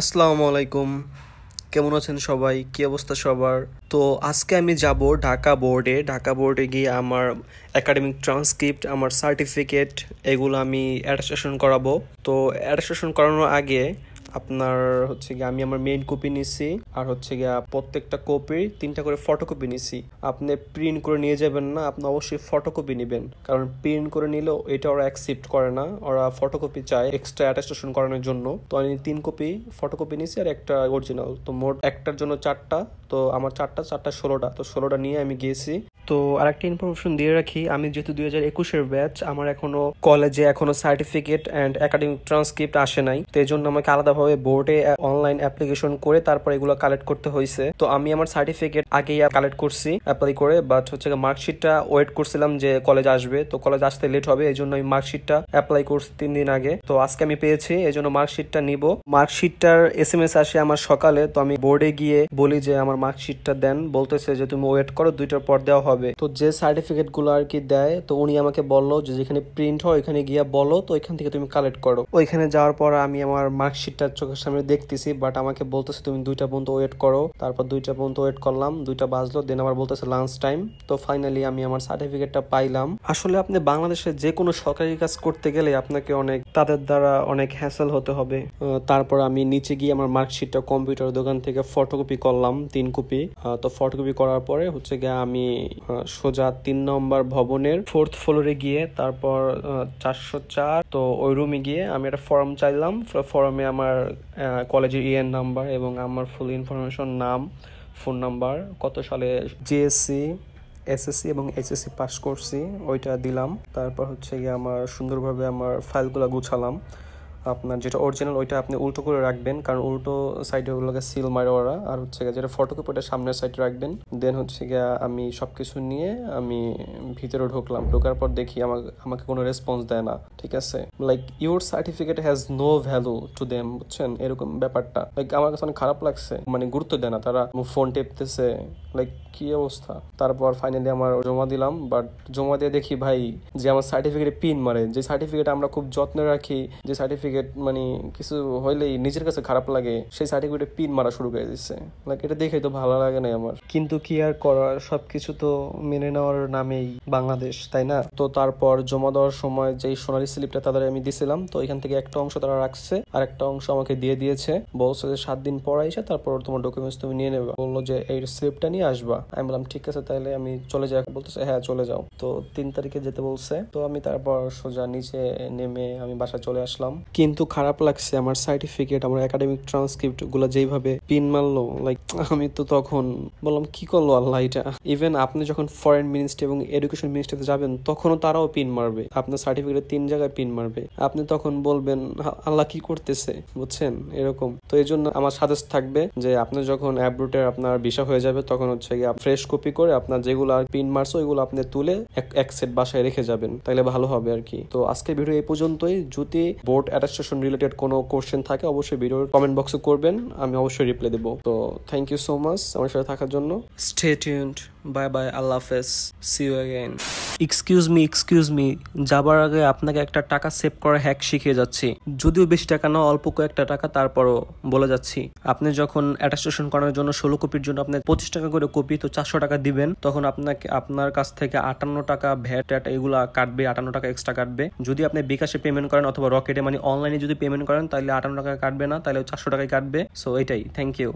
আসসালামু আলাইকুম। কেমন আছেন সবাই? কি অবস্থা সবার? তো আজকে আমি যাব ঢাকা বোর্ডে। ঢাকা বোর্ডে গিয়ে আমার একাডেমিক ট্রান্সক্রিপ্ট আমার সার্টিফিকেট এগুলো আমি অ্যাটাস্টেশন করাবো। তো অ্যাটাস্টেশন করানোর আগে আপনার হচ্ছে গিয়ে আমি আমার মেইন কপি নিছি, আর হচ্ছে গিয়ে প্রত্যেকটা কপির তিনটা করে ফটোকপি নিছি। আপনি প্রিন্ট করে নিয়ে যাবেন না, আপনি অবশ্যই ফটোকপি নেবেন। কারণ প্রিন্ট করে নিলেও এটা ওরা অ্যাকসেপ্ট করে না, ওরা ফটোকপি চায় এক্সট্রা অ্যাটাস্টেশন করানোর জন্য। তো আমি তিন কপি ফটোকপি নিছি আর একটা অরিজিনাল তো মোট একটার জন্য চারটা, তো আমার চারটা চারটা ষোলোটা। তো ষোলোটা নিয়ে আমি গিয়েছি। তো আরেকটা ইনফরমেশন দিয়ে রাখি, আমি যেহেতু দুই হাজার একুশের ব্যাচ আমার এখনও কলেজে এখনও সার্টিফিকেট অ্যান্ড একাডেমিক ট্রান্সক্রিপ্ট আসে নাই। তো এই জন্য আমাকে আলাদাভাবে বোর্ডে অনলাইন অ্যাপ্লিকেশন করে তারপর এগুলো কালেক্ট করতে হয়েছে। তো আমি আমার সার্টিফিকেট আগেই কালেক্ট করছি অ্যাপ্লাই করে বাট হচ্ছে মার্কশিটটা ওয়েট করছিলাম যে কলেজ আসবে। তো কলেজ আসতে লেট হবে, এই জন্য আমি মার্কশিটটা অ্যাপ্লাই করছি তিন দিন আগে। তো আজকে আমি পেয়েছি, এই জন্য মার্কশিটটা নিব। মার্কশিটটার এস এম এস আসে আমার সকালে, তো আমি বোর্ডে গিয়ে বলি যে আমার মার্কশিটটা দেন। বলতেছে যে তুমি ওয়েট করো, দুইটার পর দেওয়া হবে। তো যে সার্টিফিকেটগুলো আর কি দেয়, তো উনি আমাকে বলল যে যেখানে প্রিন্ট হয় ওইখানে গিয়ে বলো, তো ওইখান থেকে তুমি কালেক্ট করো। ওইখানে যাওয়ার পর আমি আমার মার্কশিটটা চোখের সামনে দেখতেছি বাট আমাকে বলতেছে তুমি দুইটা পর্যন্ত ওয়েট করো। তারপর দুইটা পর্যন্ত ওয়েট করলাম, দুইটা বাজলো দেন আবার বলতেছে লাঞ্চ টাইম তো ফাইনালি আমি আমার সার্টিফিকেটটা পাইলাম। আসলে আপনি বাংলাদেশে যে কোনো সরকারি কাজ করতে গেলে আপনাকে অনেক, তাদের দ্বারা অনেক হ্যাসেল হতে হবে। তারপর আমি নিচে গিয়ে আমার মার্কশিটটা কম্পিউটার দোকান থেকে ফটোকপি করলাম, তিন কপি তো ফটোকপি করার পরে হচ্ছে গিয়ে আমি সোজা তিন নম্বর ভবনের ফোর্থ ফ্লোরে গিয়ে তারপর চারশো চার। তো ওই রুমে গিয়ে আমি একটা ফর্ম চাইলাম। ফর্মে আমার কলেজের ইএন নাম্বার এবং আমার ফুল ইনফরমেশন নাম ফোন নাম্বার কত সালে জিএসসি এসএসসি এবং এইচএসসি পাস করছি, ওইটা দিলাম। তারপর হচ্ছে গিয়ে আমার সুন্দরভাবে আমার ফাইলগুলো গুছালাম। আপনার যেটা অরিজিনাল ওইটা আপনি উল্টো করে রাখবেন। কারণ উল্টো সাইডে ওগুলোকে সিল মারে ওরা। আর হচ্ছে গিয়ে যেটা ফটোকপি ওটা সামনের সাইডে রাখবেন। দেন হচ্ছে গিয়ে আমি সবকিছু নিয়ে আমি ভিতরে ঢুকলাম। ঢোকার পর দেখি আমাকে আমাকে কোনো রেসপন্স দেয় না। ঠিক আছে? Like your certificate has no value to them বুঝছেন? এরকম ব্যাপারটা। লাইক আমার কাছে অনেক খারাপ লাগছে। মানে গুরুত্ব দেয় না তারা। ফোন টেপতেছে। লাইক কি অবস্থা? তারপর ফাইনালি আমার জমা দিলাম। বাট জমা দিয়ে দেখি ভাই, যে আমার সার্টিফিকেটে পিন মারে। যে সার্টিফিকেট আমরা খুব যত্নে রাখি, যে সার্টিফিকেট মানে কিছু হইলেই নিজের কাছে খারাপ লাগে সেই সার্টিফিকেটে পিন মারা শুরু করে দিচ্ছে লাইক এটা দেখে তো ভালো লাগে না আমার। কিন্তু কি আর করার সবকিছু তো মেনে নেওয়ার নামেই বাংলাদেশ তাই না? তো তারপর জমা দেওয়ার সময় যেই সোনালী স্লিপটা তাদের আমি দিছিলাম তো এখান থেকে একটা অংশ তারা রাখছে আর একটা অংশ আমাকে দিয়ে দিয়েছে। বলছে যে সাত দিন পর এসে তারপর তোমার ডকুমেন্টস তুমি নিয়ে নেবে। বলল যে এই স্লিপটা নিয়ে আসবা। আমি বললাম ঠিক আছে তাহলে আমি চলে যাই। বলতেছে হ্যাঁ চলে যাও। তো তিন তারিখে যেতে বলছে। তো আমি তারপর সোজা নিচে নেমে আমি বাসা চলে আসলাম। কিন্তু খারাপ লাগছে আমার সার্টিফিকেট আমার একাডেমিক ট্রান্সক্রিপ্টগুলো যেইভাবে পিন মারলো লাইক আমি তো তখন বললাম, কি করল আল্লাহ এটা? ইভেন আপনি যখন ফরেন মিনিস্ট্রি এবং এডুকেশন মিনিস্ট্রিতে যাবেন, তখনও তারাও পিন মারবে। আপনার সার্টিফিকেট তিন জায়গায় পিন মারবে। আপনি তখন বলবেন আল্লাহ কি করতেছে? বুঝছেন? এরকম। তো এই জন্য আমার সাজেস্ট থাকবে যে, আপনি যখন অ্যাব্রুটের আপনার ভিসা হয়ে যাবে, তখন হচ্ছে গিয়ে ফ্রেশ কপি করে আপনার যেগুলো পিন মারছো, ওইগুলো আপনি তুলে এক- সেট বাসায় রেখে যাবেন। তাহলে ভালো হবে আর কি। তো আজকে ভিডিও এই পর্যন্তই। যদি বোর্ড অ্যাটাস্টেশন রিলেটেড কোনো কোয়েশ্চেন থাকে, অবশ্যই ভিডিওর কমেন্ট বক্সে করবেন, আমি অবশ্যই রিপ্লাই দেবো। তো থ্যাংক ইউ সো মাচ আমার সাথে থাকার জন্য। স্টে টিউন্ড বাই বাই আল্লাহ হাফেজ see you again excuse me excuse me যাবার আগে আপনাকে একটা টাকা সেভ করা হ্যাক শিখিয়ে যাচ্ছি। যদিও বেশি টাকা না, অল্প কয়েকটা টাকা তারপরও বলে যাচ্ছি। আপনি যখন অ্যাটাস্টেশন করার জন্য ষোলো কপির জন্য আপনি পঁচিশ টাকা করে কপি, তো চারশো টাকা দিবেন, তখন আপনাকে, আপনার কাছ থেকে আটান্ন টাকা ভ্যাট ট্যাট এগুলো কাটবে, আটান্ন টাকা এক্সট্রা কাটবে। যদি আপনি বিকাশে পেমেন্ট করেন অথবা রকেটে মানে অনলাইনে যদি পেমেন্ট করেন, তাহলে আটান্ন টাকা কাটবে না, তাহলে চারশো টাকায় কাটবে। সো এটাই থ্যাংক ইউ